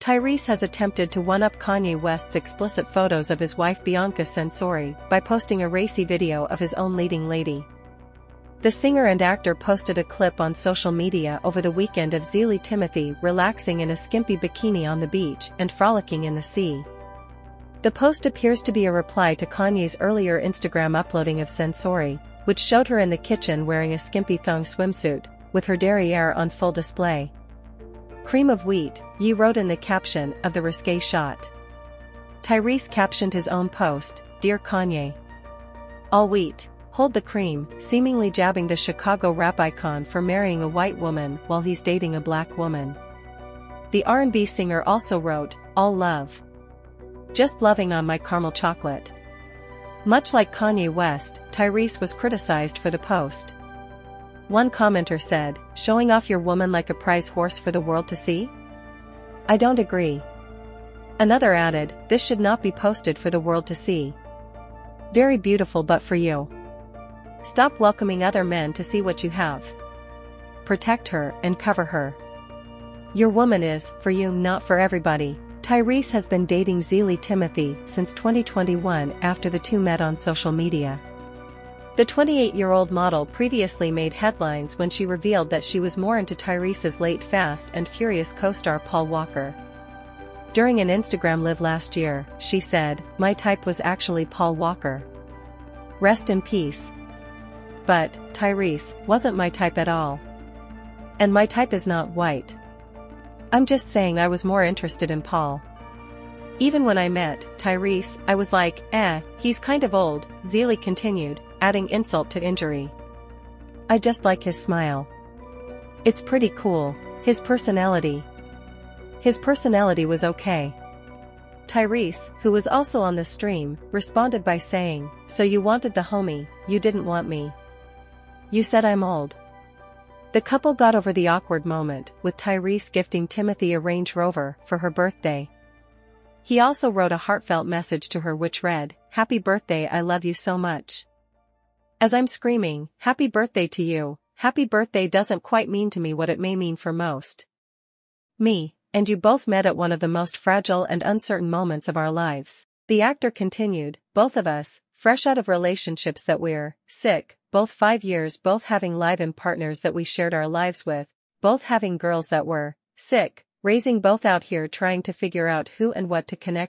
Tyrese has attempted to one-up Kanye West's explicit photos of his wife Bianca Censori by posting a racy video of his own leading lady. The singer and actor posted a clip on social media over the weekend of Zelie Timothy relaxing in a skimpy bikini on the beach and frolicking in the sea. The post appears to be a reply to Kanye's earlier Instagram uploading of Censori, which showed her in the kitchen wearing a skimpy thong swimsuit, with her derriere on full display. Cream of wheat, Ye wrote in the caption of the risque shot. Tyrese captioned his own post, Dear Kanye. All wheat, hold the cream, seemingly jabbing the Chicago rap icon for marrying a white woman while he's dating a black woman. The R&B singer also wrote, All love. Just loving on my caramel chocolate. Much like Kanye West, Tyrese was criticized for the post. One commenter said, showing off your woman like a prize horse for the world to see? I don't agree. Another added, this should not be posted for the world to see. Very beautiful but for you. Stop welcoming other men to see what you have. Protect her and cover her. Your woman is, for you not for everybody. Tyrese has been dating Zelie Timothy since 2021 after the two met on social media. The 28-year-old model previously made headlines when she revealed that she was more into Tyrese's late Fast and Furious co-star Paul Walker. During an Instagram live last year, she said, my type was actually Paul Walker. Rest in peace. But, Tyrese, wasn't my type at all. And my type is not white. I'm just saying I was more interested in Paul. Even when I met Tyrese, I was like, eh, he's kind of old, Zelie continued, adding insult to injury. I just like his smile. It's pretty cool, his personality. His personality was okay. Tyrese, who was also on the stream, responded by saying, So you wanted the homie, you didn't want me. You said I'm old. The couple got over the awkward moment, with Tyrese gifting Timothy a Range Rover for her birthday. He also wrote a heartfelt message to her which read, Happy birthday I love you so much. As I'm screaming, happy birthday to you, happy birthday doesn't quite mean to me what it may mean for most. Me, and you both met at one of the most fragile and uncertain moments of our lives. The actor continued, both of us, fresh out of relationships that we're, sick, both five years both having live-in partners that we shared our lives with, both having girls that were, sick, raising both out here trying to figure out who and what to connect